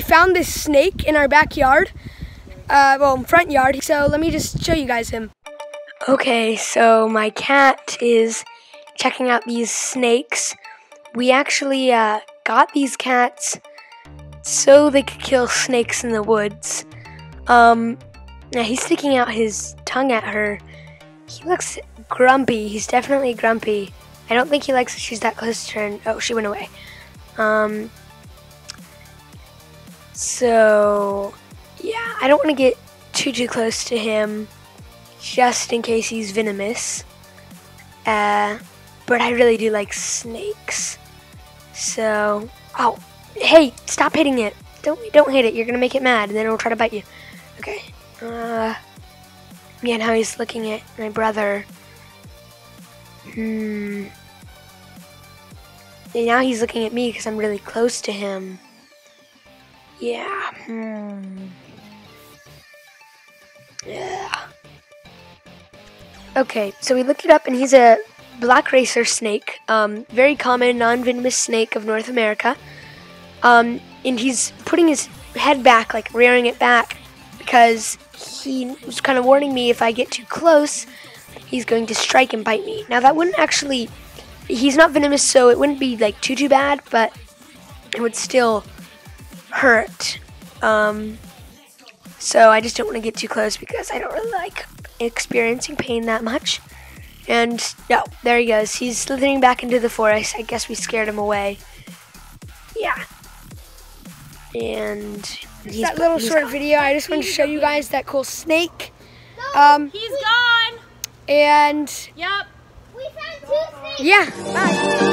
found this snake in our backyard, uh, well, front yard. So let me just show you guys him. Okay, so my cat is checking out these snakes. We actually uh, got these cats so they could kill snakes in the woods. Um, now he's sticking out his tongue at her. He looks grumpy. He's definitely grumpy. I don't think he likes that she's that close to her. oh, she went away. Um, so, yeah, I don't want to get too, too close to him just in case he's venomous. Uh, but I really do like snakes. So, oh, hey, stop hitting it. Don't, don't hit it. You're to make it mad and then it'll try to bite you. Okay. Uh, yeah, now he's looking at my brother. Hmm. And now he's looking at me because I'm really close to him. Yeah. Hmm. Yeah. Okay, so we looked it up, and he's a black racer snake, um, very common non-venomous snake of North America. Um, and he's putting his head back, like rearing it back, because he was kind of warning me if I get too close, he's going to strike and bite me. Now that wouldn't actually, he's not venomous, so it wouldn't be like too too bad, but it would still hurt. Um, so I just don't want to get too close because I don't really like experiencing pain that much. And no, there he goes. He's slithering back into the forest. I guess we scared him away. Yeah. And he's, that little short gone. video. I just wanted to show you guys that cool snake. Um, he's gone. And yep. We found two snakes. Yeah. Bye.